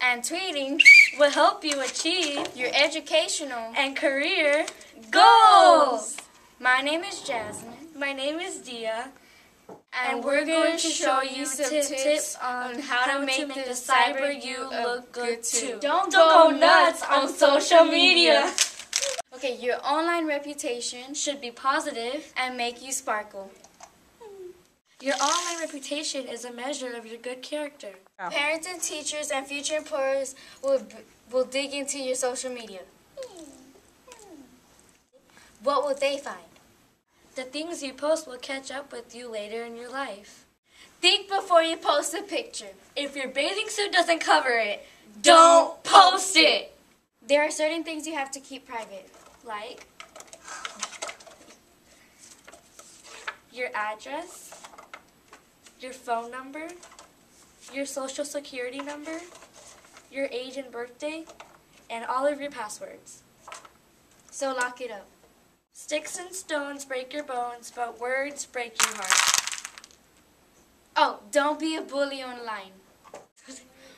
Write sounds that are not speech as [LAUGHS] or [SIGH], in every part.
and tweeting will help you achieve your educational and career goals. My name is Jasmine, My name is Dia, and we're going to show you some tips on how to make the cyber you look good too. Don't go nuts on social media. [LAUGHS] Okay, your online reputation should be and make you sparkle. Your online reputation is a measure of your good character. Parents and teachers and future employers will, will dig into your social media. What will they find? The things you post will catch up with you later in your life. Think before you post a picture. If your bathing suit doesn't cover it, Don't post it! There are certain things you have to keep private. Like your address, your phone number, your social security number, your age and birthday, and all of your passwords. So lock it up. Sticks and stones break your bones, but words break your heart. Oh, don't be a bully online.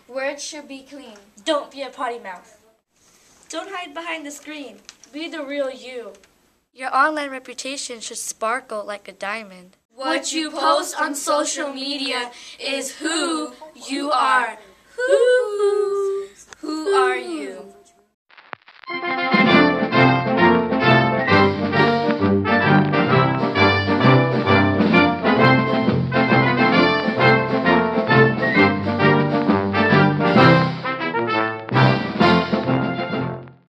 Words should be clean. Don't be a potty mouth. Don't hide behind the screen. Be the real you. Your online reputation should sparkle like a diamond. What you post on social media is who you are. Are you?